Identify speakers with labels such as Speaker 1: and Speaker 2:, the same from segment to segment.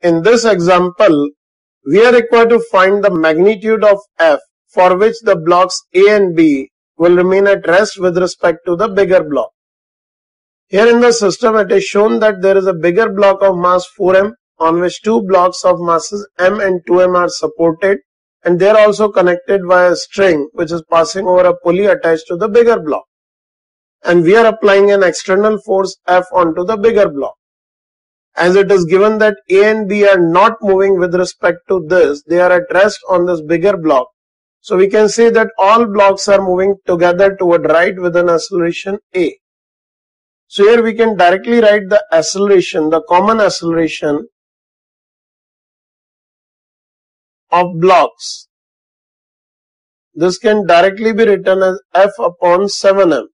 Speaker 1: In this example, we are required to find the magnitude of F for which the blocks A and B will remain at rest with respect to the bigger block. Here in the system, it is shown that there is a bigger block of mass 4m on which two blocks of masses m and 2m are supported and they are also connected via a string which is passing over a pulley attached to the bigger block. And we are applying an external force F onto the bigger block as it is given that A and B are not moving with respect to this, they are at rest on this bigger block. So we can say that all blocks are moving together toward right with an acceleration A. So here we can directly write the acceleration, the common acceleration of blocks. This can directly be written as F upon 7m.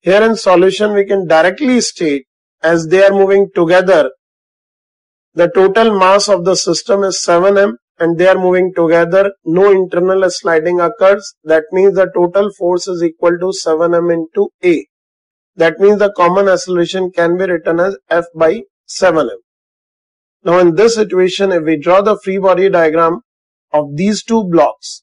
Speaker 1: Here in solution we can directly state as they are moving together, the total mass of the system is 7m and they are moving together, no internal sliding occurs. That means the total force is equal to 7m into A. That means the common acceleration can be written as F by 7m. Now in this situation, if we draw the free body diagram of these two blocks,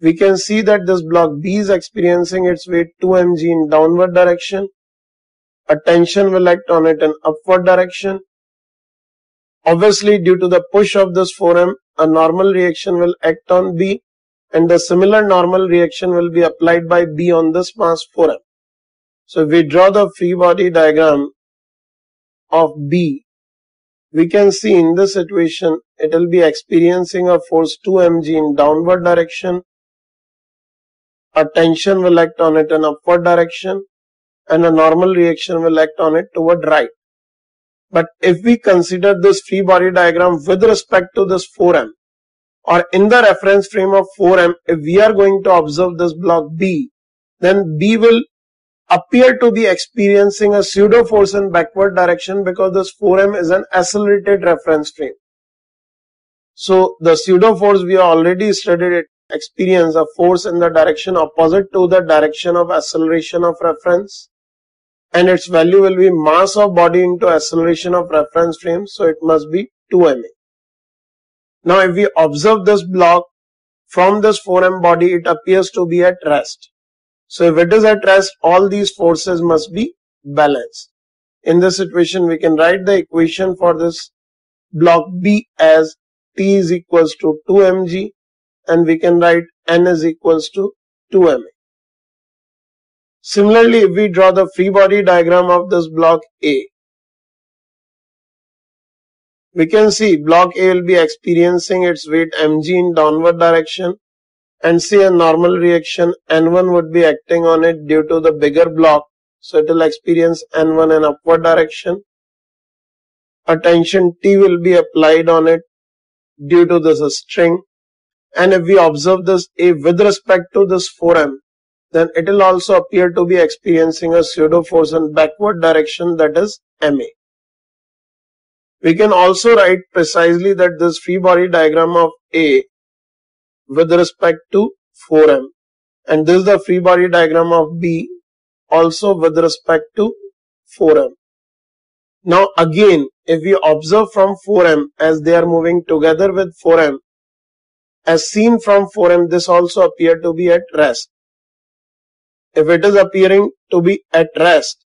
Speaker 1: we can see that this block B is experiencing its weight 2 mg in downward direction a tension will act on it in upward direction. Obviously, due to the push of this 4M, a normal reaction will act on B and the similar normal reaction will be applied by B on this mass 4M. So if we draw the free body diagram of B, we can see in this situation it will be experiencing a force 2 mg in downward direction. A tension will act on it in upward direction and a normal reaction will act on it toward right. But if we consider this free body diagram with respect to this 4m or in the reference frame of 4m, if we are going to observe this block B, then B will appear to be experiencing a pseudo force in backward direction because this 4m is an accelerated reference frame. So the pseudo force we already studied it experience a force in the direction opposite to the direction of acceleration of reference and its value will be mass of body into acceleration of reference frame. So it must be 2 ma. Now if we observe this block from this 4m body, it appears to be at rest. So if it is at rest, all these forces must be balanced. In this situation, we can write the equation for this block B as T is equals to 2 mg and we can write N is equals to 2 ma. Similarly, if we draw the free body diagram of this block A, we can see block A will be experiencing its weight mg in downward direction and see a normal reaction N1 would be acting on it due to the bigger block. So it will experience N1 in upward direction. A tension T will be applied on it due to this string. And if we observe this A with respect to this 4M, then it will also appear to be experiencing a pseudo force in backward direction that is MA. We can also write precisely that this free body diagram of A with respect to 4M and this is the free body diagram of B also with respect to 4M. Now again if we observe from 4M as they are moving together with 4M as seen from 4M this also appear to be at rest if it is appearing to be at rest,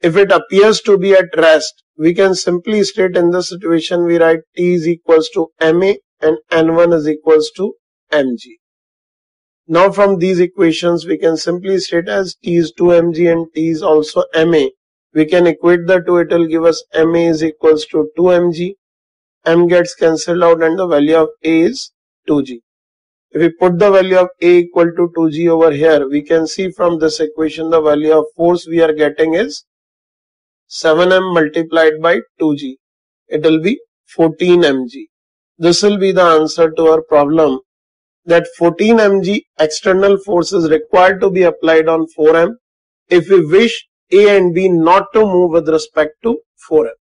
Speaker 1: if it appears to be at rest, we can simply state in this situation we write T is equals to MA and N1 is equals to mg. Now from these equations we can simply state as T is 2 mg and T is also MA. We can equate the two, it will give us MA is equals to 2 mg, M gets cancelled out and the value of A is 2g. If we put the value of A equal to 2g over here, we can see from this equation the value of force we are getting is 7m multiplied by 2g. It will be 14 mg. This will be the answer to our problem that 14 mg external force is required to be applied on 4m if we wish A and B not to move with respect to 4m.